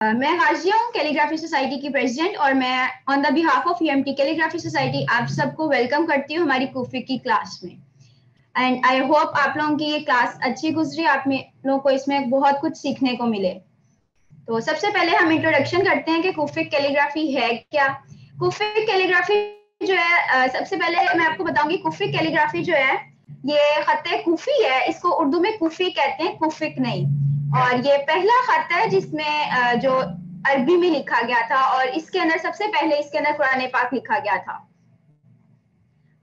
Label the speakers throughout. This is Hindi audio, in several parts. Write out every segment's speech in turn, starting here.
Speaker 1: मैं गाजिया हूँ कैलीग्राफी सोसाइटी की प्रेसिडेंट और मैं on the behalf of UMT calligraphy society, आप सबको वेलकम करती हूँ हमारी कुफी की क्लास में। एंड आई होप आप लोगों की ये क्लास अच्छी गुजरी, आप लोगों को इसमें बहुत कुछ सीखने को मिले। तो सबसे पहले हम इंट्रोडक्शन करते हैं कि कुफिक कैलीग्राफी है क्या। कुफिक कैलीग्राफी जो है सबसे पहले मैं आपको बताऊँगी कुफिक कैलीग्राफी जो है, ये खत कुफी है, इसको उर्दू में कुफी कहते हैं कुफिक नहीं। और ये पहला खत है जिसमें जो अरबी में लिखा गया था और इसके अंदर सबसे पहले इसके अंदर कुरान पाक लिखा गया था।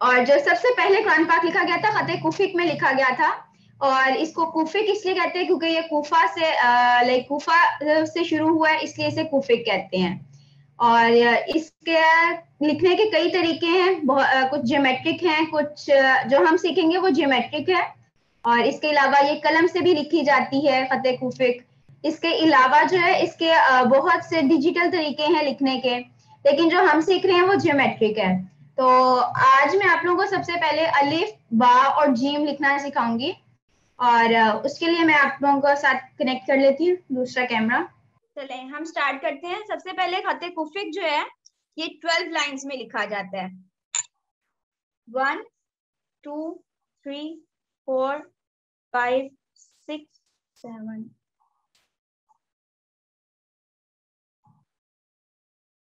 Speaker 1: और जो सबसे पहले कुरान पाक लिखा गया था, खत कुफिक में लिखा गया था। और इसको कुफिक इसलिए कहते हैं क्योंकि ये कुफा से लाइक कुफा से शुरू हुआ है, इसलिए इसे कुफिक कहते हैं। और इसके लिखने के कई तरीके हैं कुछ ज्योमेट्रिक हैं, कुछ जो हम सीखेंगे वो ज्योमेट्रिक है। और इसके अलावा ये कलम से भी लिखी जाती है, फतेह कुफिक। इसके अलावा जो है, इसके बहुत से डिजिटल तरीके हैं लिखने के। लेकिन जो हम सीख रहे हैं वो जियोमेट्रिक है। तो आज मैं आप लोगों को सबसे पहले अलिफ, बा और जीम लिखना सिखाऊँगी। और उसके लिए मैं आप लोगों को साथ कनेक्ट कर लेती हूँ, दूसरा कैमरा चले, हम स्टार्ट करते हैं। सबसे पहले खत कुफिक जो है, ये ट्वेल्व लाइंस में लिखा जाता है। One two three four five six seven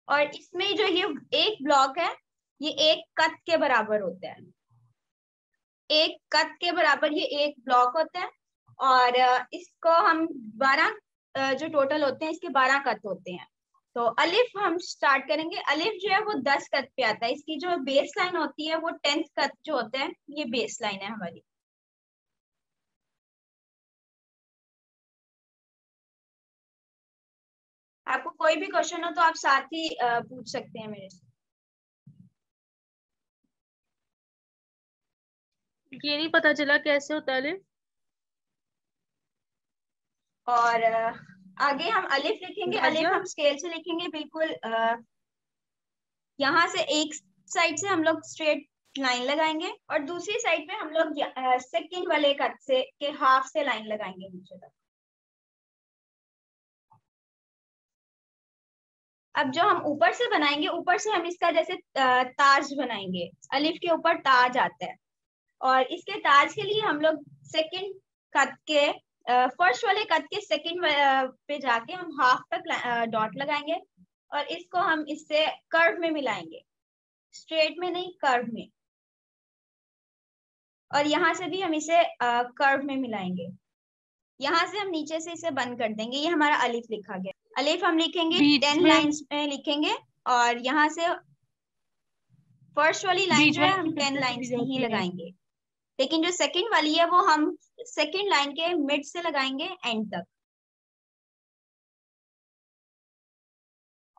Speaker 1: और इसमें जो ये एक ब्लॉक है, ये एक कत के बराबर होता है। एक कत के बराबर ये एक ब्लॉक होता है और इसको हम बारह जो टोटल होते हैं, इसके बारह कत होते हैं। तो अलिफ हम स्टार्ट करेंगे। अलिफ जो है, वो दस कत पे आता है। इसकी जो बेस लाइन होती है, वो टेंथ कत जो होता है, ये बेस लाइन है हमारी। आपको कोई भी क्वेश्चन हो तो आप साथ ही पूछ सकते हैं मेरे से।
Speaker 2: ये नहीं पता चला कैसे होता है
Speaker 1: और आगे हम अलिफ लिखेंगे। अलिफ हम स्केल से लिखेंगे बिल्कुल यहाँ से एक साइड से हम लोग स्ट्रेट लाइन लगाएँगे और दूसरी साइड पे हम लोग सेकंड वाले कट से के हाफ़ से लाइन लगाएँगे नीचे तक। अब जो हम ऊपर से बनाएँगे, ऊपर से हम इसका जैसे ताज बनाएँगे। अलिफ के ऊपर ताज आता है। और इसके ताज के लिए हम लोग सेकंड कट के फ़र्स्ट वाले कट के सेकंड पे जाके हम हाफ़ तक डॉट लगाएँगे और इसको हम इससे कर्व में मिलाएँगे। स्ट्रेट में नहीं कर्व में। और यहाँ से भी हम इसे कर्व में मिलाएँगे। यहाँ से हम नीचे से इसे बंद कर देंगे। ये हमारा अलिफ लिखा गया। अलिफ हम लिखेंगे टेन लाइन्स में लिखेंगे और यहाँ से फ़र्स्ट वाली लाइन जो है हम टेन लाइन लाइन्स ही लगाएँगे। लेकिन जो सेकंड वाली है वो हम सेकंड लाइन के मिड से लगाएँगे एंड तक।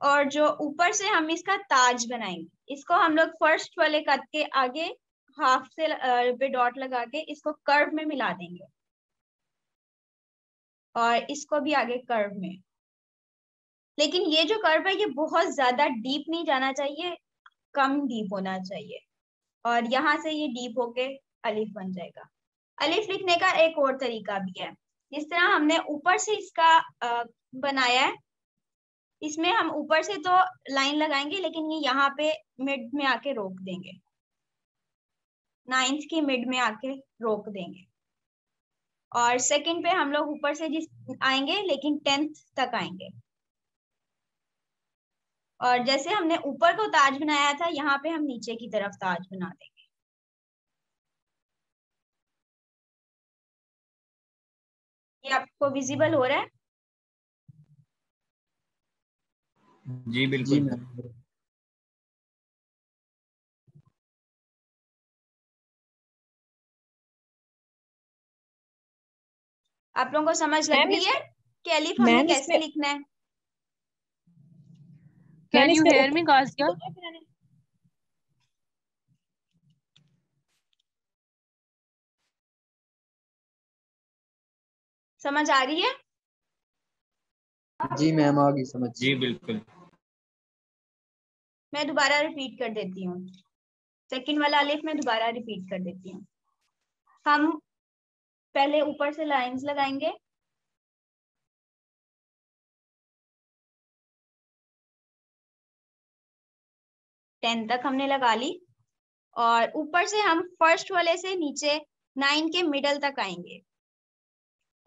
Speaker 1: और जो ऊपर से हम इसका ताज बनाएँगे इसको हम लोग फ़र्स्ट वाले कद के आगे हाफ़ से पे डॉट लगा के इसको कर्व में मिला देंगे। और इसको भी आगे कर्व में। लेकिन ये जो कर्व है, ये बहुत ज़्यादा डीप नहीं जाना चाहिए, कम डीप होना चाहिए। और यहाँ से ये डीप होके अलिफ बन जाएगा। अलिफ लिखने का एक और तरीका भी है। जिस तरह हमने ऊपर से इसका बनाया है, इसमें हम ऊपर से तो लाइन लगाएँगे, लेकिन ये यहाँ पे मिड में आके रोक देंगे। नाइन्थ की मिड में आके रोक देंगे। और सेकंड पे हम लोग ऊपर से जिस आएँगे लेकिन टेंथ तक आएँगे। और जैसे हमने ऊपर को ताज बनाया था यहाँ पे हम नीचे की तरफ़ ताज बना देंगे। ये आपको विजिबल हो रहा है?
Speaker 3: जी बिल्कुल।
Speaker 1: आप लोगों को समझ लग रही है? कि हमें कैसे लिखना है?
Speaker 2: Can you hear me, Gazia?
Speaker 1: समझ आ रही है?
Speaker 3: जी मैम आ गई समझ। जी बिल्कुल।
Speaker 1: मैं दोबारा रिपीट कर देती हूँ। सेकंड वाला अलिफ मैं दोबारा रिपीट कर देती हूँ। हम पहले ऊपर से लाइंस लगाएँगे। टेन तक हमने लगा ली। और ऊपर से हम फ़र्स्ट वाले से नीचे नाइन के मिडल तक आएँगे।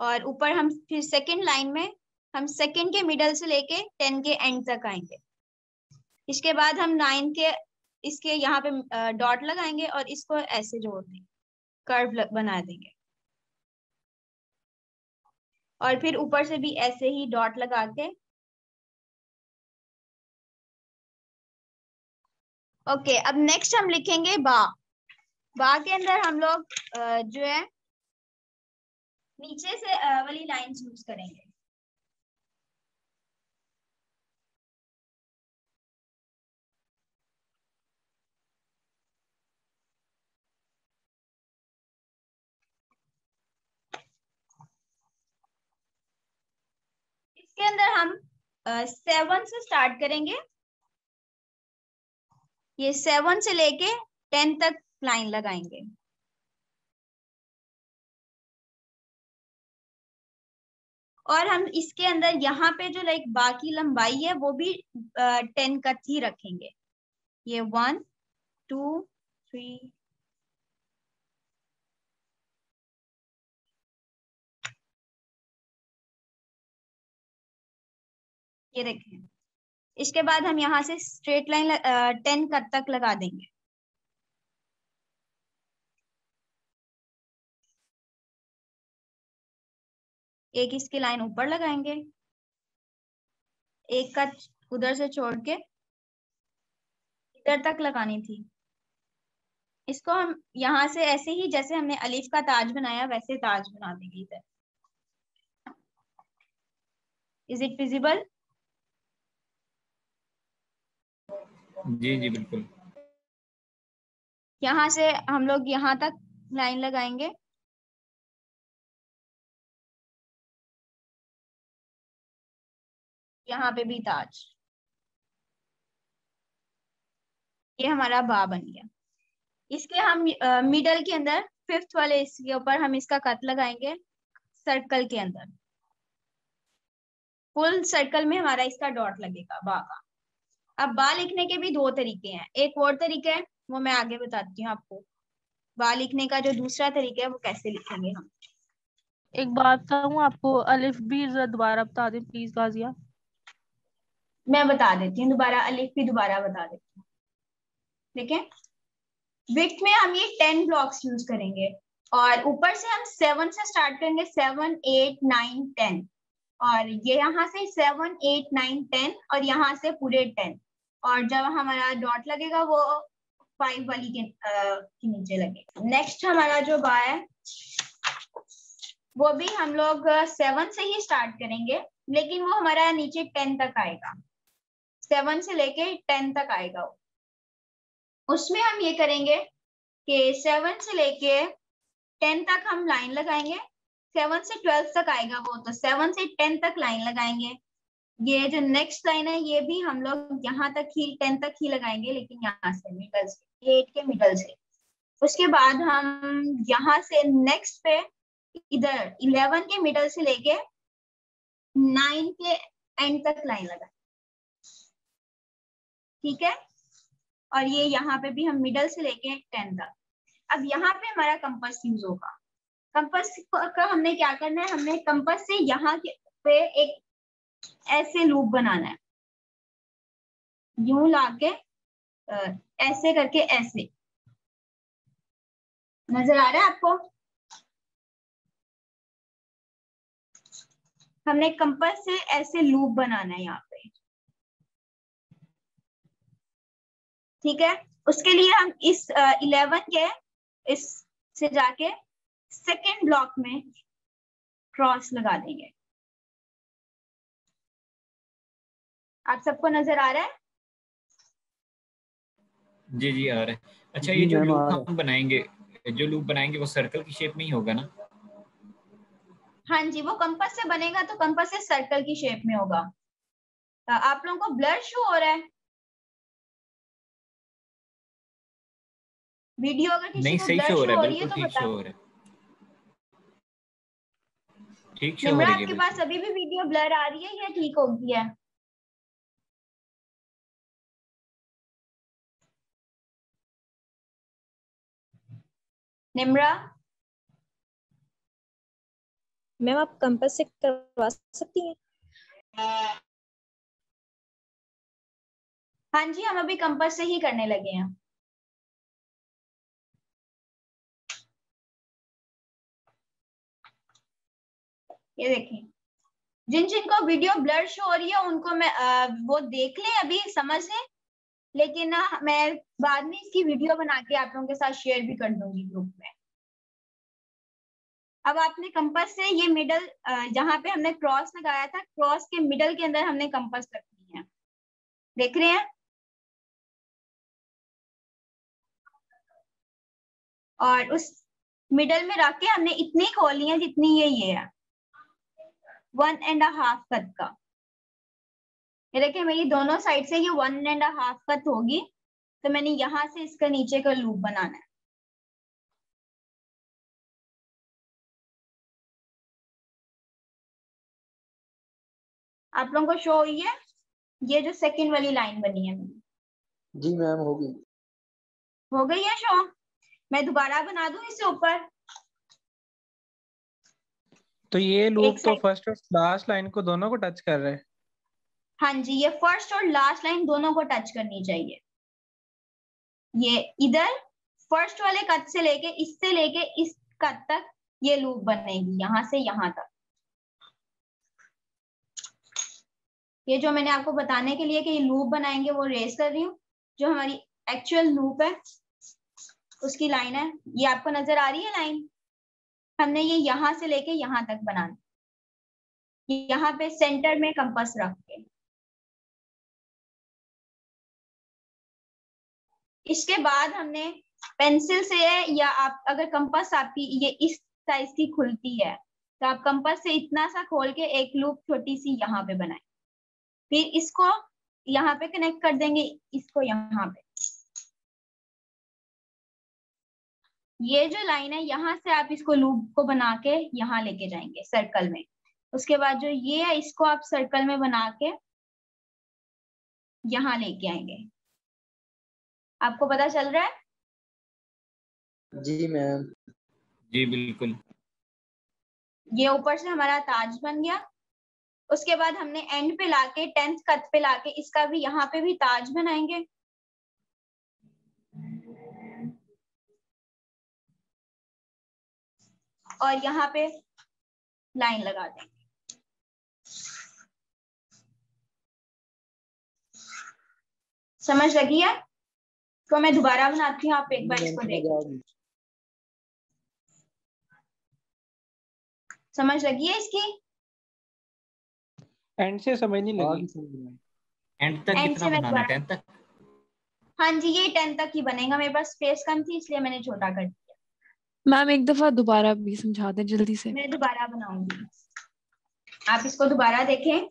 Speaker 1: और ऊपर हम फिर सेकंड लाइन में, हम सेकंड के मिडल से लेके टेन के एंड तक आएँगे। इसके बाद हम नाइन के, इसके यहाँ पे डॉट लगाएँगे और इसको ऐसे जोड़ देंगे कर्व बना देंगे। और फिर ऊपर से भी ऐसे ही डॉट लगा के। ओके अब नेक्स्ट हम लिखेंगे बा। बा के अंदर हम लोग जो है, नीचे से वाली लाइन यूज़ करेंगे। इसके अंदर हम सेवन से स्टार्ट करेंगे। ये सेवन से लेके टेन तक लाइन लगाएँगे। और हम इसके अंदर यहाँ पे जो लाइक बाकी लंबाई है, वो भी टेन कट ही रखेंगे। ये वन टू थ्री ये देखें। इसके बाद हम यहाँ से स्ट्रेट लाइन टेन कट तक लगा देंगे। एक इसकी लाइन ऊपर लगाएँगे। एक कट उधर से छोड़ के इधर तक लगानी थी। इसको हम यहाँ से ऐसे ही जैसे हमने अलीफ का ताज बनाया, वैसे ताज बना देंगे इधर। इज़ इट विजिबल
Speaker 3: जी जी, बिल्कुल।
Speaker 1: यहाँ से हम लोग यहाँ तक लाइन लगाएँगे। यहाँ पे भी ताज। ये हमारा बा बन गया। इसके हम मिडल के अंदर फिफ्थ वाले इसके ऊपर हम इसका कट लगाएँगे सर्कल के अंदर। फुल सर्कल में हमारा इसका डॉट लगेगा, बा का। अब बा लिखने के भी दो तरीके हैं। एक और तरीका है वो मैं आगे बताती हूँ आपको। बा लिखने का जो दूसरा तरीका है वो कैसे लिखेंगे हम?
Speaker 2: एक बात बताऊँ आपको अलिफ भी दोबारा बता दें प्लीज़ गाजिया।
Speaker 1: मैं बता देती हूँ दोबारा अलिफ भी दोबारा बता देती हूँ। देखें विथ में हम ये टेन ब्लॉक्स यूज़ करेंगे और ऊपर से हम सेवन से स्टार्ट करेंगे सेवन एट नाइन टेन। और ये यहाँ से सेवन एट नाइन टेन और यहाँ से पूरे टेन। और जब हमारा डॉट लगेगा वो फाइव वाली के, आ, के नीचे लगेगा। नेक्स्ट हमारा जो बा है वो भी हम लोग सेवन से ही स्टार्ट करेंगे लेकिन वो हमारा नीचे टेन तक आएगा। सेवन से लेके टेन तक आएगा वो। उसमें हम ये करेंगे कि सेवन से लेके टेन तक हम लाइन लगाएँगे। सेवन से ट्वेल्व तक आएगा वो तो सेवन से टेन तक लाइन लगाएँगे। ये जो नेक्स्ट लाइन है, ये भी हम लोग यहाँ तक ही टेन तक ही लगाएँगे, लेकिन यहाँ से मिडल से एट के मिडल से। उसके बाद हम यहाँ से नेक्स्ट पे इधर इलेवन के मिडल से लेके नाइन के एंड तक लाइन लगाए ठीक है? और ये यहाँ पे भी हम मिडल से लेके टेन तक। अब यहाँ पे हमारा कंपास यूज़ होगा। कंपास का हमने क्या करना है? हमने कंपास से यहाँ पे एक ऐसे लूप बनाना है। यूँ लाके ऐसे करके ऐसे। नज़र आ रहा है आपको? हमने कंपास से ऐसे लूप बनाना है यहाँ पे। ठीक है? उसके लिए हम इस इलेवन के, इस से जाके सेकेंड ब्लॉक में क्रॉस लगा देंगे। आप सबको नज़र आ रहा है?
Speaker 3: जी जी आ रहा है। अच्छा ये जो लूप हम बनाएँगे जो लूप बनाएँगे वो सर्कल की शेप में ही होगा ना?
Speaker 1: हाँ जी वो कंपास से बनेगा तो कंपास से सर्कल की शेप में होगा। आप लोगों को ब्लर शो हो रहा है। वीडियो अगर किसी
Speaker 3: नहीं
Speaker 1: को
Speaker 3: सही
Speaker 1: ब्लर
Speaker 3: शो हो रहा
Speaker 1: है
Speaker 3: बिल्कुल
Speaker 1: तो
Speaker 3: ठीक शो हो रहा है। ठीक शो हो रही है
Speaker 1: आपके पास अभी भी वीडियो ब्लर आ रही है या ठीक हो गई है निम्रा
Speaker 4: मैम आप कंपास से करवा सकती हैं?
Speaker 1: हाँ जी हम अभी कंपास से ही करने लगे हैं। ये देखें जिन जिनको वीडियो ब्लर शो हो रही है उनको मैं आ, वो देख लें अभी समझ लें। लेकिन ना मैं बाद में इसकी वीडियो बना के आप लोगों के साथ शेयर भी कर दूँगी ग्रुप में। अब आपने कंपस से ये मिडल जहाँ पे हमने क्रॉस लगाया था क्रॉस के मिडल के अंदर हमने कंपास रखनी है। देख रहे हैं? और उस मिडल में रख के हमने इतनी खोली है जितनी ये ये है। वन एंड हाफ़ कट का। ये देखिए मेरी दोनों साइड से ये वन एंड हाफ़ कट होगी तो मैंने यहाँ से इसका नीचे का लूप बनाना है। आप लोगों को शो हुई है? ये जो सेकंड वाली लाइन बनी है मेरी।
Speaker 5: जी मैम हो गई।
Speaker 1: हो गई है शो मैं दोबारा बना दू इससे ऊपर?
Speaker 6: तो ये लूप तो फ़र्स्ट और लास्ट लाइन को दोनों को टच कर रहे हैं।
Speaker 1: हाँ जी, ये फ़र्स्ट और लास्ट लाइन दोनों को टच करनी चाहिए। ये इधर फ़र्स्ट वाले कट से लेके इससे लेके इस कट तक ये लूप बनेगी, यहाँ से यहाँ तक। ये जो मैंने आपको बताने के लिए कि ये लूप बनाएँगे, वो रेस कर रही हूँ। जो हमारी एक्चुअल लूप है, उसकी लाइन है, ये आपको नज़र आ रही है लाइन हमने ये यहाँ से लेके यहाँ तक बनाना यहाँ पे सेंटर में कंपस रख के। इसके बाद हमने पेंसिल से या आप, अगर कंपास आपकी ये इस साइज़ की खुलती है तो आप कंपास से इतना सा खोल के एक लूप छोटी सी यहाँ पे बनाए। फिर इसको यहाँ पे कनेक्ट कर देंगे, इसको यहाँ पे। ये जो लाइन है, यहाँ से आप इसको लूप को बना के यहाँ लेके जाएँगे सर्कल में। उसके बाद जो ये है, इसको आप सर्कल में बना के यहाँ लेके आएँगे। आपको पता चल रहा है?
Speaker 5: जी मैम।
Speaker 3: जी बिल्कुल।
Speaker 1: ये ऊपर से हमारा ताज बन गया। उसके बाद हमने एंड पे लाके टेंथ कट पे लाके इसका भी यहाँ पे भी ताज बनाएँगे। और यहाँ पे लाइन लगा देंगे। समझ लगी है? तो मैं दोबारा बनाती हूँ आप एक बार इसको देख। समझ लगी है इसकी?
Speaker 6: एंड से समझ नहीं
Speaker 5: हाँ,
Speaker 6: लगी
Speaker 3: एंड तक
Speaker 1: End
Speaker 3: कितना
Speaker 1: से मैं
Speaker 3: बनाना है? टेंथ तक?
Speaker 1: हाँ जी ये टेन तक ही बनेगा। मेरे पास स्पेस कम थी इसलिए मैंने छोटा कर दिया।
Speaker 7: मैम एक दफ़ा दोबारा भी समझा दें जल्दी से।
Speaker 1: मैं दोबारा बनाऊँगी। आप इसको दोबारा देखें।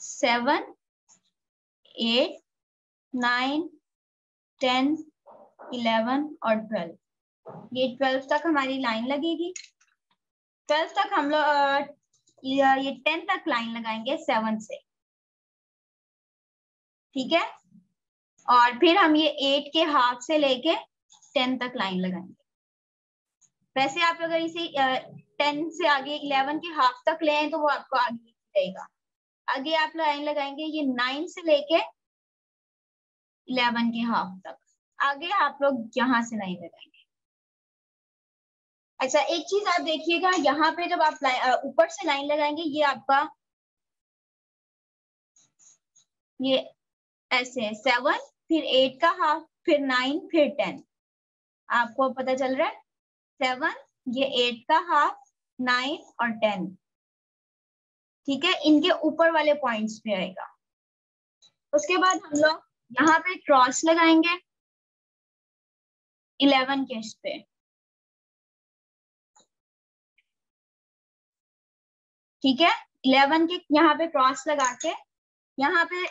Speaker 1: Seven eight nine, ten, eleven और ट्वेल्व। ये ट्वेल्व तक हमारी लाइन लगेगी। ट्वेल्व तक हम लोग ये टेन तक लाइन लगाएँगे सेवन से। ठीक है? और फिर हम ये एट के हाफ़ से लेके टेन तक लाइन लगाएँगे। वैसे आप अगर इसे टेन से आगे इलेवन के हाफ़ तक लें तो वो आपको आगे जाएगा। आगे आप लाइन लगाएँगे ये नाइन से लेके इलेवन के हाफ़ तक। आगे आप लोग यहाँ से लाइन लगाएँगे अच्छा एक चीज़ आप देखिएगा, यहाँ पे जब आप ऊपर से लाइन लगाएँगे, ये आपका ये ऐसे सेवन, फिर एट का हाफ़, फिर नाइन, फिर टेन। आपको पता चल रहा है? सेवन, ये एट का हाफ़, नाइन और टेन। ठीक है? इनके ऊपर वाले पॉइंट्स पे आएगा। उसके बाद हम लोग यहाँ पे क्रॉस लगाएँगे इलेवन के पे। ठीक है? इलेवन के यहाँ पे क्रॉस लगा के यहाँ पे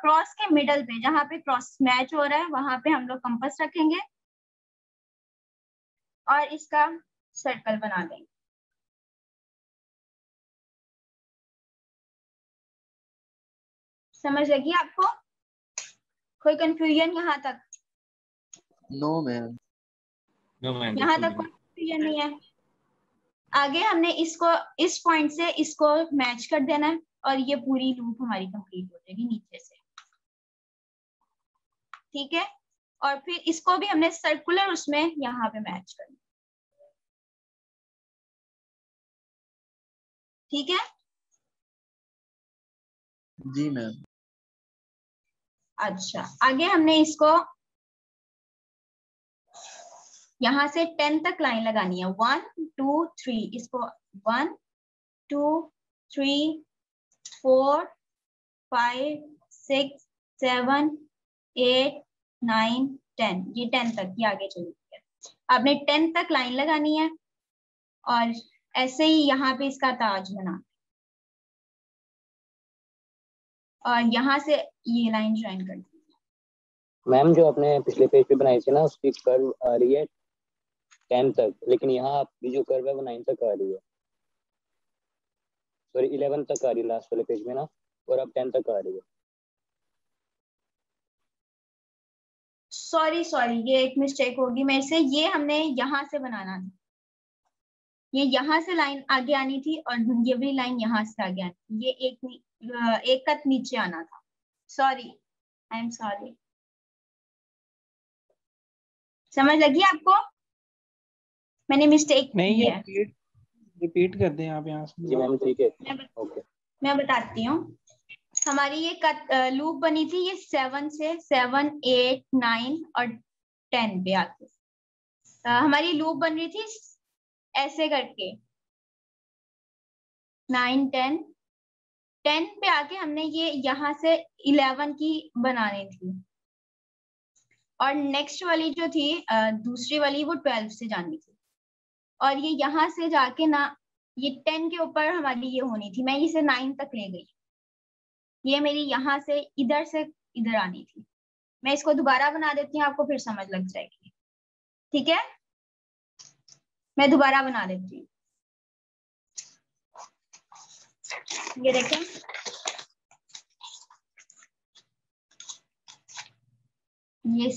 Speaker 1: क्रॉस के मिडल पे जहाँ पे क्रॉस मैच हो रहा है, वहाँ पे हम लोग कंपस रखेंगे और इसका सर्कल बना देंगे। समझ लगी आपको? कोई कंफ्यूजन यहाँ तक?
Speaker 5: नो मैम
Speaker 3: नो मैम
Speaker 1: यहाँ तक कोई confusion नहीं है। आगे हमने इसको इस पॉइंट से इसको मैच कर देना है और ये पूरी लूप हमारी कंप्लीट हो जाएगी नीचे से। ठीक है? और फिर इसको भी हमने सर्कुलर उसमें यहाँ पे मैच करना ठीक है?
Speaker 5: जी मैम
Speaker 1: अच्छा आगे हमने इसको यहाँ से टेन तक लाइन लगानी है। वन टू थ्री इसको one two three four five six seven eight nine ten ये टेन तक, ये आगे चली है। आपने टेन तक लाइन लगानी है और ऐसे ही यहाँ पे इसका ताज बना। और यहाँ से ये लाइन ज्वाइन कर दी
Speaker 8: मैम जो आपने पिछले पेज पे बनाई थी ना उसकी कर्व आ रही है टेन तक लेकिन यहाँ आपकी जो कर्व है वो नाइन तक आ रही है। सॉरी इलेवन तक आ रही है लास्ट वाले पेज में ना और अब टेन तक आ रही है।
Speaker 1: सॉरी सॉरी ये एक मिस्टेक होगी मेरे से। ये हमने यहाँ से बनाना था। ये यहाँ से लाइन आगे आनी थी और ये भी लाइन यहाँ से आगे आनी थी। ये एक एक कत नीचे आना था। सॉरी आई एम सॉरी समझ लगी आपको? मैंने मिस्टेक
Speaker 6: नहीं ये
Speaker 1: है।
Speaker 6: रिपीट रिपीट कर दें आप यहाँ
Speaker 8: जी
Speaker 6: से
Speaker 8: मैम ठीक है।
Speaker 1: मैं बत-
Speaker 8: ओके
Speaker 1: मैं बताती हूँ। हमारी ये कत लूप बनी थी ये सेवन से सेवन एट नाइन और टेन पे आके हमारी लूप बन रही थी ऐसे करके। नाइन टेन टेन पे आके हमने ये यहाँ से इलेवन की बनानी थी। और नेक्स्ट वाली जो थी दूसरी वाली वो ट्वेल्व से जानी थी। और ये यहाँ से जाके ना, ये टेन के ऊपर हमारी ये होनी थी। मैं इसे नाइन तक ले गई। ये मेरी यहाँ से इधर से इधर आनी थी। मैं इसको दोबारा बना देती हूँ, आपको फिर समझ लग जाएगी। ठीक है? मैं दोबारा बना देती हूँ। ये देखें। ये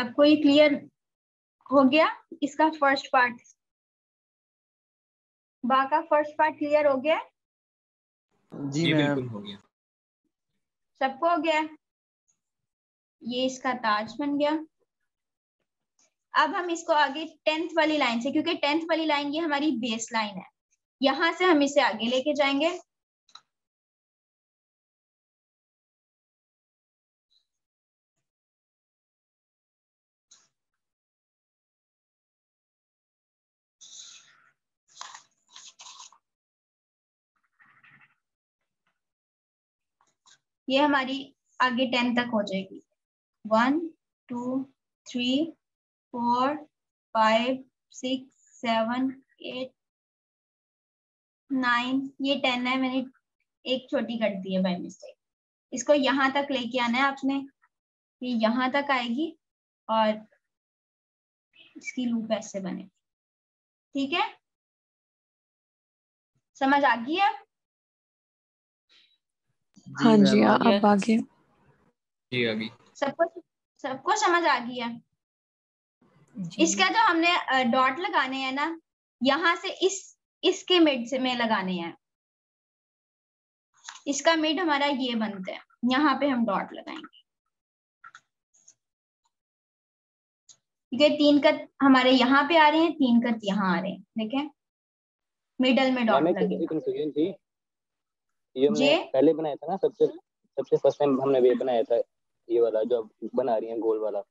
Speaker 1: आपको ये क्लियर हो गया? इसका फ़र्स्ट पार्ट बा का फ़र्स्ट पार्ट क्लियर हो गया?
Speaker 5: जी
Speaker 3: बिल्कुल हो गया।
Speaker 1: सबको हो गया? ये इसका ताज बन गया। अब हम इसको आगे टेंथ वाली लाइन से क्योंकि टेंथ वाली लाइन ये हमारी बेस लाइन है। यहाँ से हम इसे आगे लेके जाएँगे। ये हमारी आगे टेन तक हो जाएगी। One, two, three, four, five, six, seven, eight, nine, ये टेन है, मैंने एक छोटी कर दी है बाय मिस्टेक। इसको यहाँ तक लेके आना है आपने। ये यहाँ तक आएगी और इसकी लूप ऐसे बने। ठीक है? समझ आ गई है?
Speaker 7: हाँ जी
Speaker 5: मैम,
Speaker 7: आ- अब आगे।
Speaker 3: जी अभी।
Speaker 1: सबको सबको समझ आ गई है? इसका जो हमने डॉट लगाने हैं ना यहाँ से इस इसके मिड से में लगाने हैं। इसका मिड हमारा ये बनता है यहाँ पे हम डॉट लगाएँगे। ठीक है तीन कट हमारे यहाँ पे आ रहे हैं तीन कट यहाँ आ रहे हैं देखें। मिडल में डॉट लगेगा
Speaker 8: थी ये हमने पहले बनाया था ना सबसे सबसे फ़र्स्ट टाइम हमने ये बनाया था ये वाला जो बना रही है गोल वाला।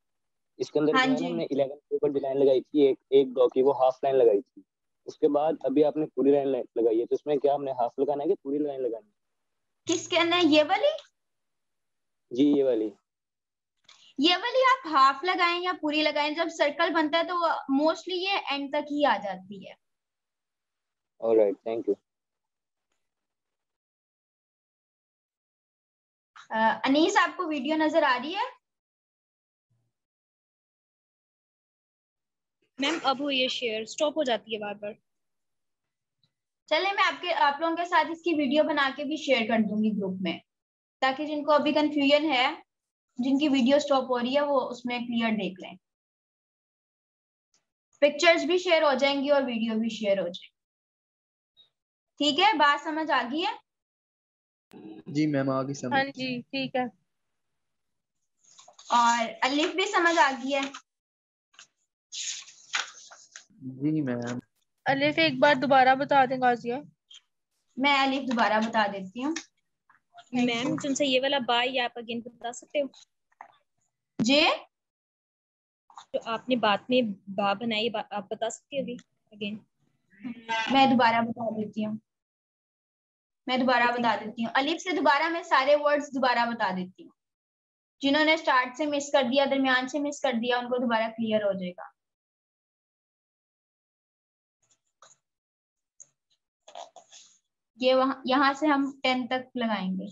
Speaker 8: इसके अंदर
Speaker 1: हाँ
Speaker 8: हमने इलेवन के ऊपर डिज़ाइन लगाई थी एक एक दो की वो हाफ़ लाइन लगाई थी। उसके बाद अभी आपने पूरी लाइन लगाई है तो इसमें क्या हमने हाफ़ लगाना है कि पूरी लाइन लगानी है?
Speaker 1: किसके अंदर? ये वाली?
Speaker 8: जी ये वाली।
Speaker 1: ये वाली आप हाफ़ लगाएँ या पूरी लगाएँ जब सर्कल बनता है तो मोस्टली ये एंड तक ही आ जाती है।
Speaker 8: ऑलराइट थैंक यू
Speaker 1: अनीस आपको वीडियो नज़र आ रही है?
Speaker 4: मैम अब हुई है शेयर स्टॉप हो जाती है बार बार
Speaker 1: चले मैं आपके आप लोगों के साथ इसकी वीडियो बना के भी शेयर कर दूँगी ग्रुप में ताकि जिनको अभी कंफ्यूजन है जिनकी वीडियो स्टॉप हो रही है वो उसमें क्लियर देख लें। पिक्चर्स भी शेयर हो जाएँगी और वीडियो भी शेयर हो जाएगी। ठीक है? बात समझ आ गई है?
Speaker 5: जी मैम आगे
Speaker 2: हाँ
Speaker 5: समझ
Speaker 2: जी ठीक है।
Speaker 1: और अलिफ भी समझ आ गई है?
Speaker 5: जी मैम।
Speaker 2: अलिफ एक बार दोबारा बता दें गाजिया।
Speaker 1: मैं अलिफ दोबारा बता देती हूँ।
Speaker 4: मैम तुमसे ये वाला बाय आप अगेन बता सकते हो?
Speaker 1: जे?
Speaker 4: जो आपने बाद में बा बनाई बा, आप बता सकते हो अभी अगेन?
Speaker 1: मैं दोबारा बता देती हूँ। मैं दोबारा बता देती हूँ। अलिफ से दोबारा मैं सारे वर्ड्स दोबारा बता देती हूँ। जिन्होंने स्टार्ट से मिस कर दिया दरमियान से मिस कर दिया उनको दोबारा क्लियर हो जाएगा। ये वहाँ यहाँ से हम टेन तक लगाएँगे।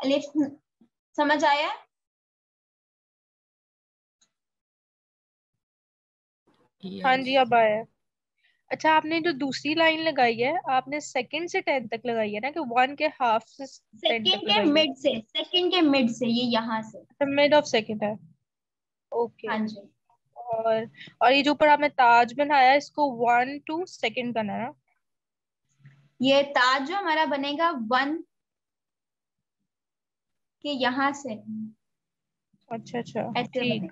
Speaker 1: अलिफ समझ आया?
Speaker 2: हाँ जी अब आया। अच्छा आपने जो दूसरी लाइन लगाई है आपने सेकंड से टेन तक लगाई है ना कि वन के हाफ़ से
Speaker 1: सेकंड के मिड से सेकंड के मिड से ये यहाँ से।
Speaker 2: मिड ऑफ़ सेकंड है। ओके
Speaker 1: हाँ जी।
Speaker 2: और और ये जो ऊपर आपने ताज बनाया इसको वन टू सेकंड बनाना।
Speaker 1: ये ताज जो हमारा बनेगा वन के यहाँ से।
Speaker 2: अच्छा अच्छा। ठीक।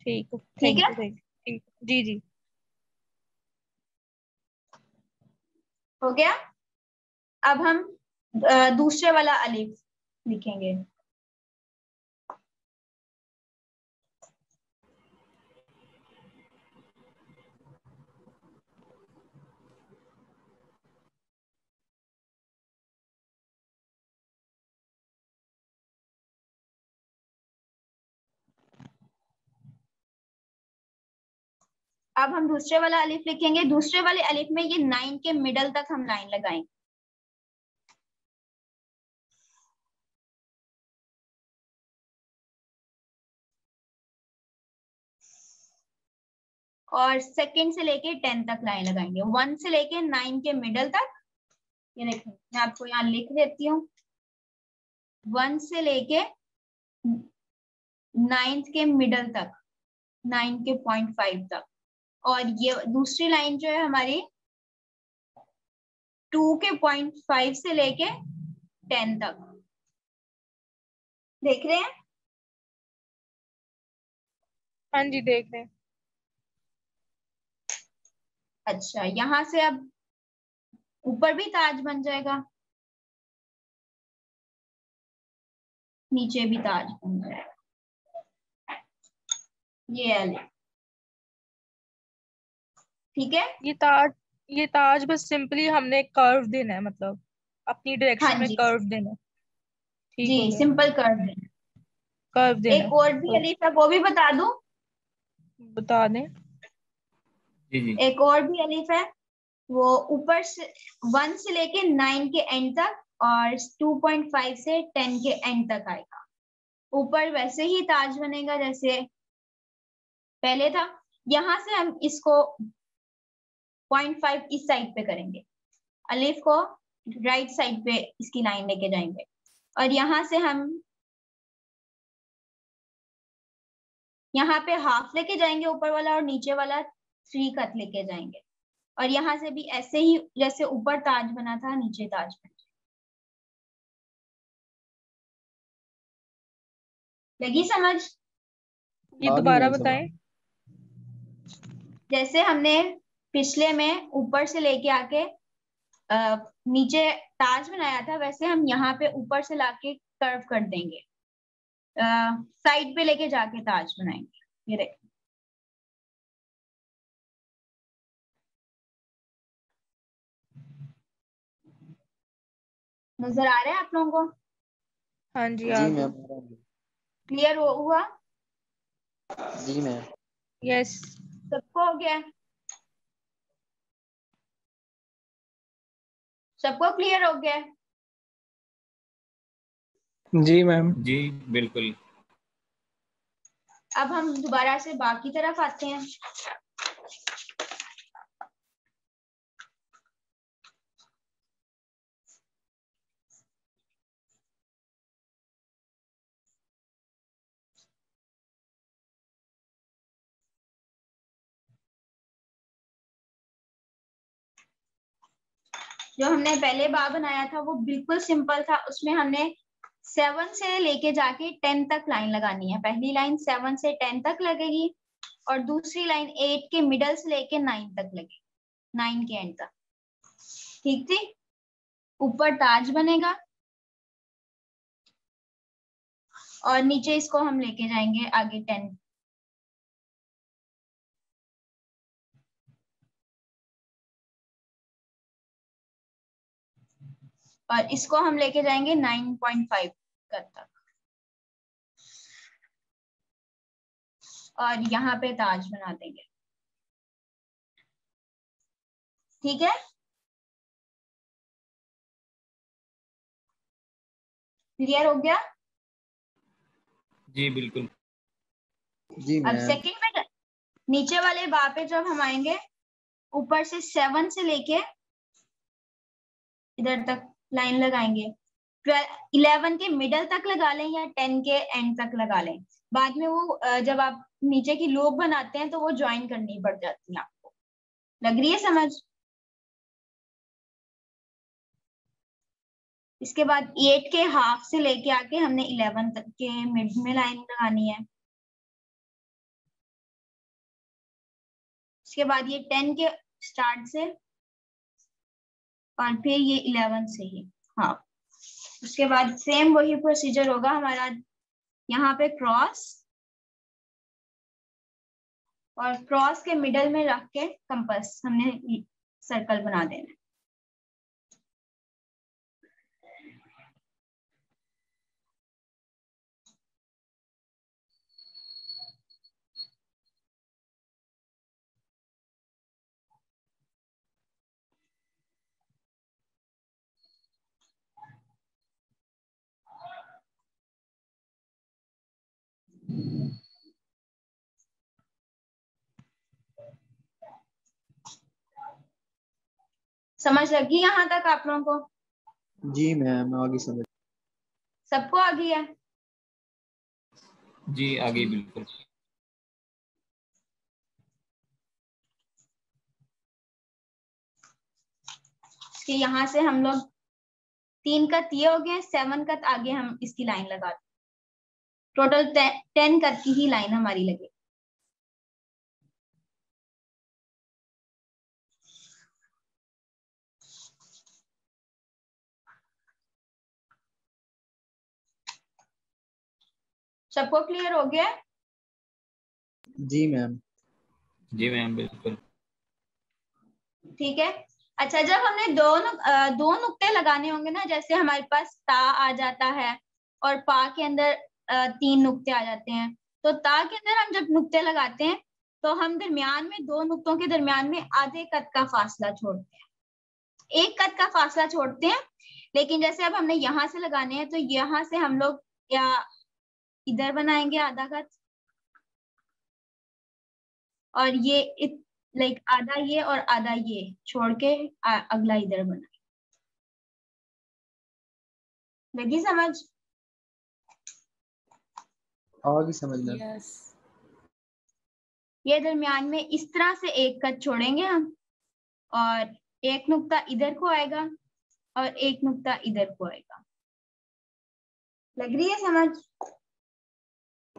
Speaker 2: ठीक।
Speaker 1: ठीक है?
Speaker 2: ठीक। जी जी।
Speaker 1: हो गया? अब हम दूसरे वाला अलीफ लिखेंगे। अब हम दूसरे वाला अलिफ लिखेंगे। दूसरे वाले अलिफ में ये नाइन के मिडल तक हम लाइन लगाएँगे और सेकंड से लेके टेन तक लाइन लगाएँगे। वन से लेके नाइन के मिडल तक, ये देखिए, मैं आपको यहाँ लिख देती हूँ। वन से लेके नाइन्थ के मिडल तक नाइन के पॉइंट फाइव तक। और ये दूसरी लाइन जो है हमारी टू के पॉइंट फाइव से लेके टेन तक। देख रहे हैं?
Speaker 2: हाँ जी देख रहे हैं।
Speaker 1: अच्छा यहाँ से अब ऊपर भी ताज बन जाएगा। नीचे भी ताज बन जाएगा। ये ठीक है?
Speaker 2: ये ताज ये ताज बस सिंपली हमने कर्व देना है मतलब अपनी डायरेक्शन
Speaker 1: हाँ
Speaker 2: में कर्व देना ठीक
Speaker 1: जी सिंपल कर दें
Speaker 2: कर्व देना
Speaker 1: एक और भी अली था वो भी बता दूँ।
Speaker 2: बता दें।
Speaker 3: जी जी।
Speaker 1: एक और भी अलीफ है वो ऊपर से वन से लेके नाइन के एंड तक और टू पॉइंट फाइव से टेन के एंड तक आएगा। ऊपर वैसे ही ताज बनेगा जैसे पहले था। यहाँ से हम इसको पॉइंट फाइव इस साइड पे करेंगे। अलिफ को राइट साइड पे इसकी लाइन लेके जाएँगे। और यहाँ से हम यहाँ पे हाफ़ लेके जाएँगे ऊपर वाला और नीचे वाला थ्री कट लेके जाएँगे। और यहाँ से भी ऐसे ही जैसे ऊपर ताज बना था नीचे ताज बना लगी समझ?
Speaker 2: ये दोबारा बताएँ।
Speaker 1: जैसे हमने पिछले में ऊपर से लेके आके आ, नीचे ताज बनाया था वैसे हम यहाँ पे ऊपर से लाके कर्व कर देंगे। साइड पे लेके जाके ताज बनाएँगे। ये देख। नज़र आ रहा है आप लोगों को?
Speaker 2: हाँ जी
Speaker 5: जी मैम।
Speaker 1: क्लियर हुआ?
Speaker 5: जी मैम।
Speaker 2: यस
Speaker 1: सबको हो गया? सबको क्लियर हो गया?
Speaker 6: जी मैम
Speaker 3: जी बिल्कुल।
Speaker 1: अब हम दोबारा से बाकी तरफ़ आते हैं। जो हमने पहले बा बनाया था, वो बिल्कुल सिंपल था। उसमें हमने सेवन से लेके जाके टेन तक लाइन लगानी है। पहली लाइन सेवन से टेन तक लगेगी और दूसरी लाइन एट के मिडल से लेके नाइन तक लगेगी। नाइन के एंड तक। ठीक थी? ऊपर ताज बनेगा। और नीचे इसको हम लेके जाएँगे आगे टेन और इसको हम लेके जाएँगे 9.5 तक। और यहाँ पे ताज बना देंगे। ठीक है? क्लियर हो गया?
Speaker 3: जी बिल्कुल।
Speaker 5: जी
Speaker 1: अब सेकंड में नीचे वाले बा पे जब हम आएँगे ऊपर से सेवन से लेके इधर तक लाइन लगाएँगे। इलेवन के मिडल तक लगा लें या टेन के एंड तक लगा लें। बाद में वो जब आप नीचे की लोब बनाते हैं तो वो ज्वाइन करनी पड़ जाती है आपको। लग रही है समझ? इसके बाद एट के हाफ़ से लेके आके हमने इलेवन तक के मिड में लाइन लगानी है। इसके बाद ये टेन के स्टार्ट से और फिर ये इलेवन से ही। हाँ। उसके बाद सेम वही प्रोसीजर होगा हमारा। यहाँ पे क्रॉस और क्रॉस के मिडल में रख के कंपस हमने सर्कल बना देना समझ लगी यहाँ तक आप लोगों को?
Speaker 5: जी मैम आगे समझ
Speaker 1: सबको आ गया
Speaker 3: जी आगे बिल्कुल।
Speaker 1: कि यहाँ से हम लोग तीन कत ये हो गए सेवन कत आगे हम इसकी लाइन लगा टोटल टेन कत की ही लाइन हमारी लगे। सबको क्लियर हो गया?
Speaker 5: जी मैम
Speaker 3: जी मैम बिल्कुल।
Speaker 1: ठीक है। अच्छा जब हमने दो नुक, दो नुक्ते लगाने होंगे ना जैसे हमारे पास ता आ जाता है और पा के अंदर तीन नुक्ते आ जाते हैं तो ता के अंदर हम जब नुक्ते लगाते हैं तो हम दरमियान में दो नुक्तों के दरमियान में आधे कद का फासला छोड़ते हैं। एक कद का फासला छोड़ते हैं लेकिन जैसे अब हमने यहाँ से लगाने हैं तो यहाँ से हम लोग या इधर बनाएँगे आधा कद और ये लाइक आधा ये और आधा ये छोड़ के अगला इधर बनाए। लगी समझ?
Speaker 5: आगे समझ में
Speaker 7: यस
Speaker 1: ये दरमियान में इस तरह से एक कद छोड़ेंगे हम और एक नुक्ता इधर को आएगा और एक नुक्ता इधर को आएगा। लग रही है समझ?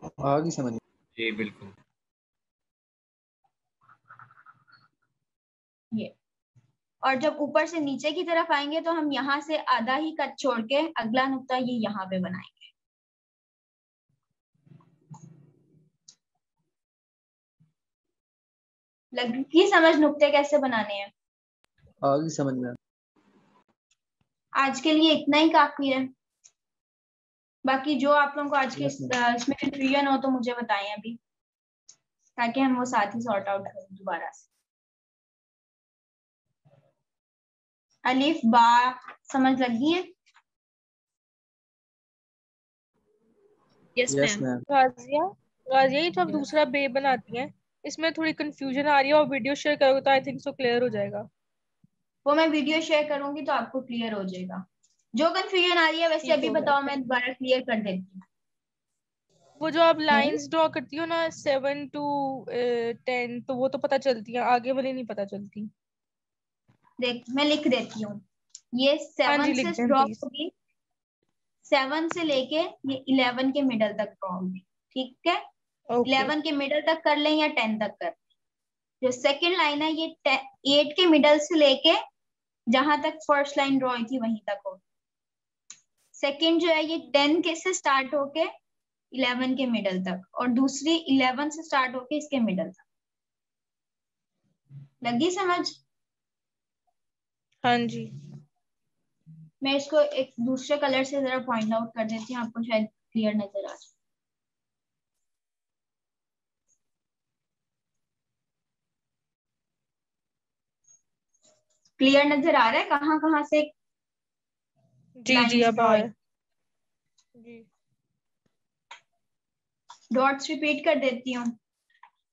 Speaker 5: आगे समझ
Speaker 3: जी बिल्कुल।
Speaker 1: ये। और जब ऊपर से नीचे की तरफ़ आएँगे तो हम यहाँ से आधा ही कट छोड़ के अगला नुकता ये यहाँ पे बनाएँगे। लग लगी समझ नुक्ते कैसे बनाने हैं?
Speaker 5: आगे समझ में
Speaker 1: आज के लिए इतना ही काफ़ी है। बाकी जो आप लोगों को आज के इसमें कंफ्यूजन हो तो मुझे बताएँ अभी ताकि हम वो साथ ही सॉर्ट आउट करें दोबारा से। अलिफ बा समझ लगी है?
Speaker 4: Yes
Speaker 5: yes
Speaker 4: ma'am
Speaker 5: ma'am
Speaker 2: Ghazia Ghazia ये जो आप दूसरा बे बनाती हैं। इसमें थोड़ी कंफ्यूजन आ रही है और वीडियो शेयर करोगे तो आई थिंक सो क्लियर हो जाएगा।
Speaker 1: वो मैं वीडियो शेयर करूँगी तो आपको क्लियर हो जाएगा। जो कंफ्यूजन आ रही है वैसे अभी बताओ मैं दोबारा क्लियर कर देती हूँ।
Speaker 2: वो जो आप लाइंस ड्रॉ करती हो ना सेवन टू टेन तो वो तो पता चलती है आगे वाली नहीं पता चलती।
Speaker 1: देख मैं लिख देती हूँ। ये
Speaker 2: हाँ
Speaker 1: सेवन से
Speaker 2: दें,
Speaker 1: ड्रॉ होगी सेवन से लेके ये इलेवन के मिडल तक ड्रॉ होगी ठीक है? इलेवन के मिडल तक कर लें या टेन तक कर जो सेकंड लाइन है ये एट के मिडल से लेके जहाँ तक फ़र्स्ट लाइन ड्रॉ हुई थी वहीं तक हो सेकंड जो है ये टेन के से स्टार्ट होके इलेवन के मिडल तक? और दूसरी इलेवन से स्टार्ट होके इसके मिडल तक? लगी समझ?
Speaker 2: हाँ जी।
Speaker 1: मैं इसको एक दूसरे कलर से जरा पॉइंट आउट कर देती हूँ आपको शायद क्लियर नज़र आ जाए। क्लियर नज़र आ रहा है? कहाँ कहाँ से
Speaker 2: जी जी अब आ
Speaker 1: draw
Speaker 2: रहा जी।
Speaker 1: डॉट्स रिपीट कर देती हूँ।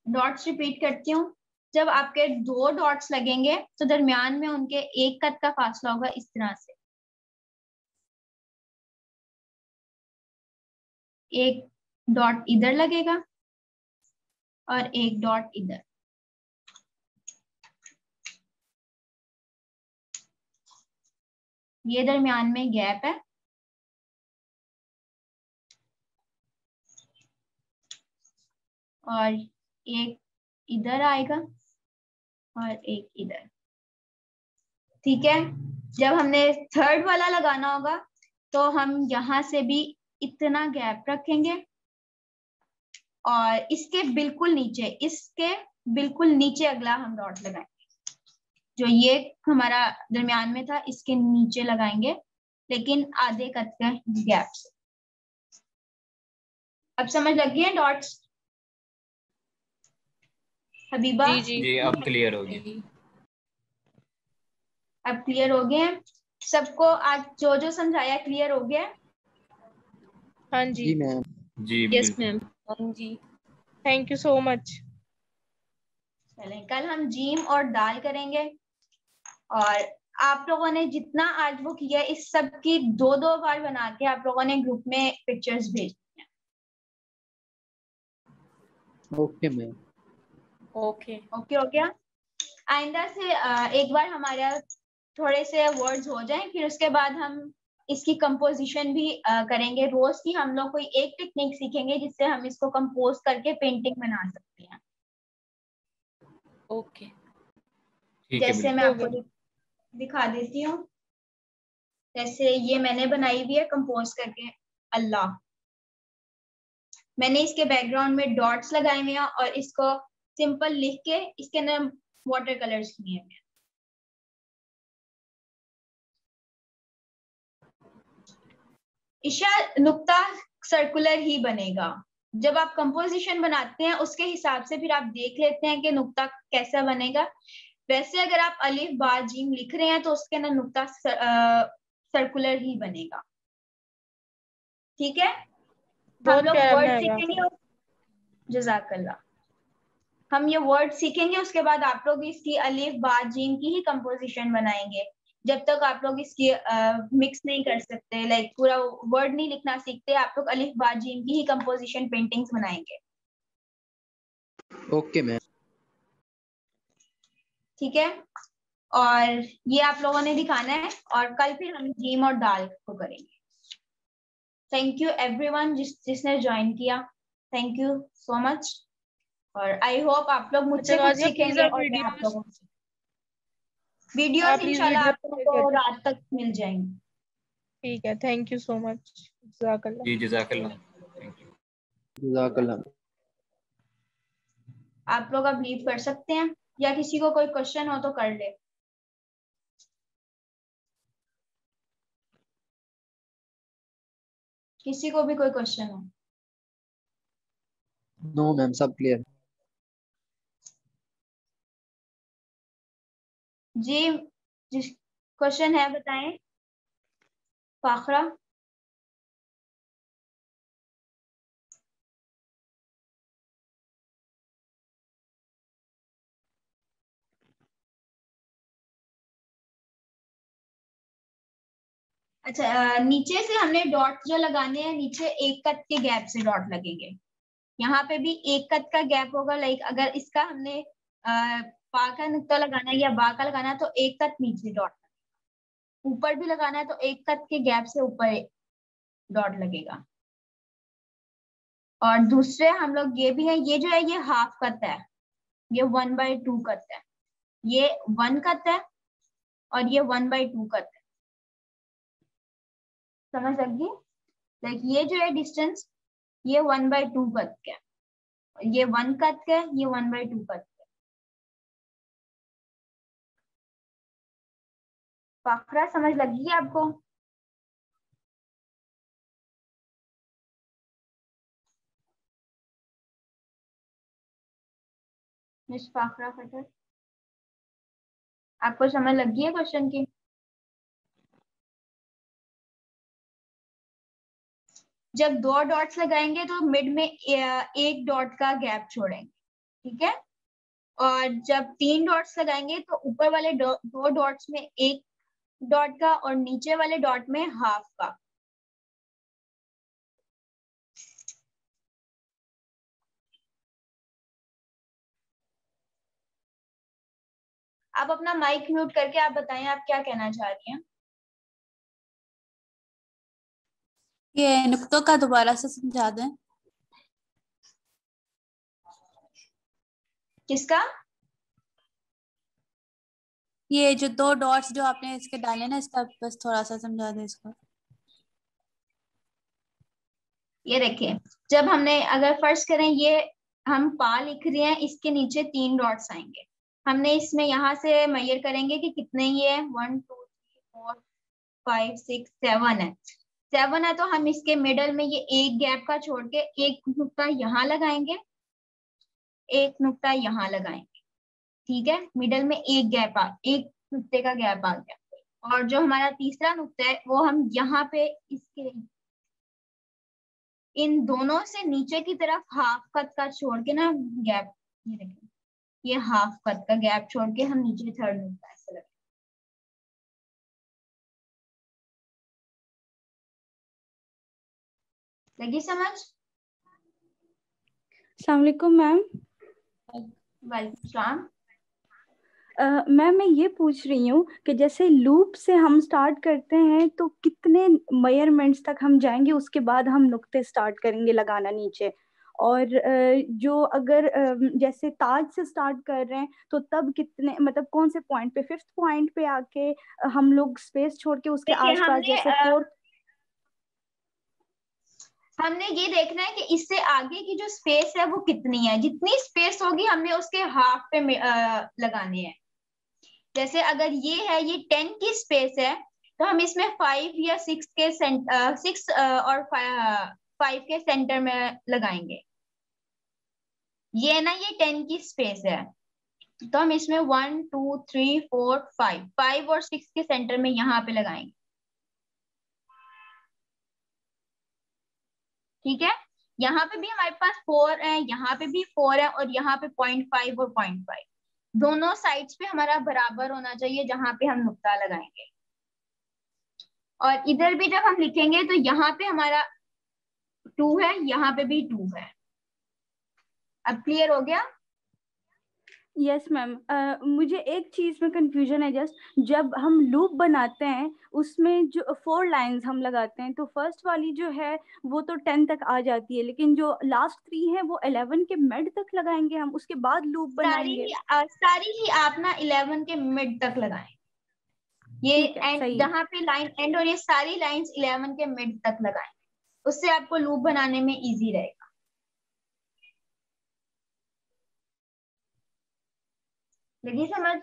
Speaker 1: डॉट्स रिपीट करती हूँ। जब आपके दो डॉट्स लगेंगे तो दरमियान में उनके एक कद का फासला होगा इस तरह से। एक डॉट इधर लगेगा और एक डॉट इधर। ये दरमियान में गैप है। और एक इधर आएगा और एक इधर। ठीक है? जब हमने थर्ड वाला लगाना होगा तो हम यहाँ से भी इतना गैप रखेंगे। और इसके बिल्कुल नीचे, इसके बिल्कुल नीचे अगला हम डॉट लगाएँगे जो ये हमारा दरमियान में था इसके नीचे लगाएँगे लेकिन आधे कद के गैप से अब समझ लगी है डॉट्स हबीबा?
Speaker 2: जी जी।
Speaker 3: जी अब क्लियर होगी
Speaker 1: अब क्लियर हो गए। सबको आज जो जो समझाया क्लियर हो गया? हाँ
Speaker 5: जी।
Speaker 2: जी
Speaker 5: मैम
Speaker 3: जी
Speaker 4: यस मैम
Speaker 7: हाँ जी।
Speaker 2: थैंक यू सो मच
Speaker 1: चलें कल हम जीम और दाल करेंगे। और आप लोगों ने जितना आज वो किया इस सब की दो दो बार बना के आप लोगों ने ग्रुप में पिक्चर्स भेज
Speaker 5: ओके मैम
Speaker 7: ओके
Speaker 1: ओके हो गया? आइंदा से एक बार हमारा थोड़े से वर्ड्स हो जाएँ फिर उसके बाद हम इसकी कंपोजिशन भी करेंगे। रोज की हम लोग कोई एक टेक्निक सीखेंगे जिससे हम इसको कंपोज करके पेंटिंग बना सकते हैं।
Speaker 7: ओके
Speaker 3: ठीक है
Speaker 1: जैसे मैं आपको दिखा देती हूँ। जैसे ये मैंने बनाई हुई है कंपोज करके। अल्लाह। मैंने इसके बैकग्राउंड में डॉट्स लगाए हुए हैं और इसको सिंपल लिख के इसके अंदर वाटर कलर्स किए हुए ईशा नुक्ता सर्कुलर ही बनेगा। जब आप कंपोजिशन बनाते हैं, उसके हिसाब से फिर आप देख लेते हैं कि नुक्ता कैसा बनेगा। वैसे अगर आप अलिफ बा जीम लिख रहे हैं तो उसके अंदर नुक्ता सर्कुलर ही बनेगा। ठीक है? हम लोग वर्ड सीखेंगे जजाकल्ला। हम ये वर्ड सीखेंगे उसके बाद आप लोग इसकी अलिफ बा जीम की ही कंपोजिशन बनाएँगे। जब तक आप लोग इसकी मिक्स नहीं कर सकते लाइक पूरा वर्ड नहीं लिखना सीखते आप लोग अलिफ बा जीम की ही कंपोजिशन पेंटिंग्स बनाएँगे।
Speaker 5: ओके okay, मैम
Speaker 1: ठीक है? और ये आप लोगों ने दिखाना है और कल फिर हम जीम और दाल को करेंगे। थैंक यू एवरीवन जिस जिसने ज्वाइन किया। थैंक यू सो मच और आई होप आप लोग मुझसे कुछ सीखेंगे और मैं आप लोगों से वीडियोस इंशाल्लाह आपको रात तक मिल जाएँगे।
Speaker 2: ठीक है थैंक यू सो मच जजाकल्लाह
Speaker 3: जी जजाकल्लाह थैंक यू
Speaker 5: जजाकल्लाह
Speaker 1: आप लोग अब लीव कर सकते हैं। या किसी को कोई क्वेश्चन हो तो कर ले। किसी को भी कोई क्वेश्चन हो।
Speaker 5: नो मैम सब क्लियर
Speaker 1: जी जिस क्वेश्चन है बताएँ। फाखरा। अच्छा नीचे से हमने डॉट जो लगाने हैं, नीचे एक कट के गैप से डॉट लगेंगे। यहाँ पे भी एक कट का गैप होगा लाइक अगर इसका हमने पा का नुकता लगाना है या बा का लगाना है तो एक कट नीचे डॉट ऊपर भी लगाना है तो एक कट के गैप से ऊपर डॉट लगेगा। और दूसरे हम लोग ये भी है, ये जो है, ये हाफ़ कट है। ये वन बाई टू कट है। ये वन कट है और ये वन बाई टू है। समझ लगी लाइक ये जो है डिस्टेंस ये वन बाय टू कट का ये वन कट का ये one by two cut Fakhra समझ लगी है आपको? मिस फाखरा खटर आपको समझ लगी है क्वेश्चन की? जब दो डॉट्स लगाएँगे तो मिड में एक डॉट का गैप छोड़ेंगे, ठीक है? और जब तीन डॉट्स लगाएँगे तो ऊपर वाले दो डॉट्स में एक डॉट का और नीचे वाले डॉट में हाफ़ का। आप अपना माइक म्यूट करके आप बताएँ, आप क्या कहना चाह रही हैं?
Speaker 9: ये नुक्तों का दोबारा से समझा दें।
Speaker 1: किसका?
Speaker 9: ये जो दो डॉट्स जो आपने इसके डाले ना इसका बस थोड़ा सा समझा दे इसको।
Speaker 1: ये देखिए जब हमने अगर फ़र्ज़ करें ये हम पा लिख रहे हैं इसके नीचे तीन डॉट्स आएँगे। हमने इसमें यहाँ से मैयर करेंगे कि कितने ये है one two three four five six seven है। सेवन है तो हम इसके मिडल में ये एक गैप का छोड़ के एक नुकता यहाँ लगाएँगे, एक नुक्ता यहाँ लगाएँगे। ठीक है? मिडल में एक गैप आ, एक नुकते का गैप आ गया। और जो हमारा तीसरा नुकता है, वो हम यहाँ पे इसके इन दोनों से नीचे की तरफ़ हाफ़ कट का छोड़ के ना गैप ये ये हाफ़ कट का गैप छोड़ के हम नीचे थर्ड नुक्ता लगे समझ
Speaker 10: सलामकुम मैम
Speaker 1: वालेकुम
Speaker 10: मैम मैं ये पूछ रही हूँ कि जैसे लूप से हम स्टार्ट करते हैं तो कितने मेयरमेंट्स तक हम जाएँगे? उसके बाद हम नुक्ते स्टार्ट करेंगे लगाना नीचे। और जो अगर जैसे ताज से स्टार्ट कर रहे हैं तो तब कितने मतलब कौन से पॉइंट पे? फिफ्थ पॉइंट पे आके हम लोग स्पेस छोड़ के उसके आसपास जैसे फोर्थ
Speaker 1: हमने ये देखना है कि इससे आगे की जो स्पेस है वो कितनी है। जितनी स्पेस होगी, हमने उसके हाफ़ पे लगाने हैं। जैसे अगर ये है, ये टेन की स्पेस है तो हम इसमें फाइव या सिक्स के सिक्स और फाइव के सेंटर में लगाएँगे। ये ना, ये टेन की स्पेस है। तो हम इसमें one two three four five five और सिक्स के सेंटर में यहाँ पे लगाएँगे। ठीक है? यहाँ पे भी हमारे पास फोर है यहाँ पे भी फोर है और यहाँ पे पॉइंट फाइव और पॉइंट फाइव दोनों साइड्स पे हमारा बराबर होना चाहिए जहाँ पे हम नुक्ता लगाएँगे। और इधर भी जब हम लिखेंगे तो यहाँ पे हमारा टू है यहाँ पे भी टू है। अब क्लियर हो गया?
Speaker 10: यस yes, मैम uh, मुझे एक चीज़ में कंफ्यूजन है जस्ट जब हम लूप बनाते हैं उसमें जो फोर लाइंस हम लगाते हैं तो फ़र्स्ट वाली जो है वो तो टेन तक आ जाती है लेकिन जो लास्ट थ्री है वो इलेवन के मिड तक लगाएँगे हम उसके बाद लूप बनाएँगे।
Speaker 1: सारी ही, सारी ही आप ना इलेवन के मिड तक लगाएँ। ये एंड जहाँ पे लाइन एंड और ये सारी लाइंस इलेवन के मिड तक लगाएँ। उससे आपको लूप बनाने में इजी रहेगा। लगी समझ?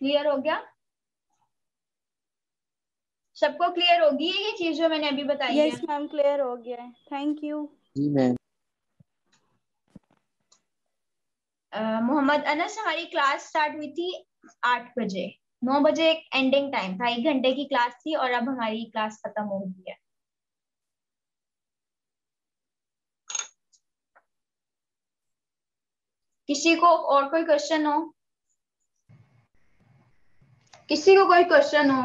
Speaker 1: क्लियर हो गया? सबको क्लियर होगी ये चीज़ जो मैंने अभी बताई
Speaker 10: yes, है मैम क्लियर हो गया है। थैंक यू
Speaker 5: जी मैम
Speaker 1: मोहम्मद अनस हमारी क्लास स्टार्ट हुई थी आठ बजे। नौ बजे एक एंडिंग टाइम था एक घंटे की क्लास थी और अब हमारी क्लास खत्म हो गई है। किसी को और कोई क्वेश्चन हो? किसी को कोई क्वेश्चन हो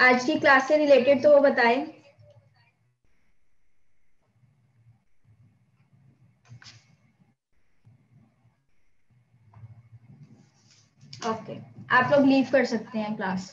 Speaker 1: आज की क्लास से रिलेटेड तो वो बताए ओके okay. आप लोग लीव कर सकते हैं क्लास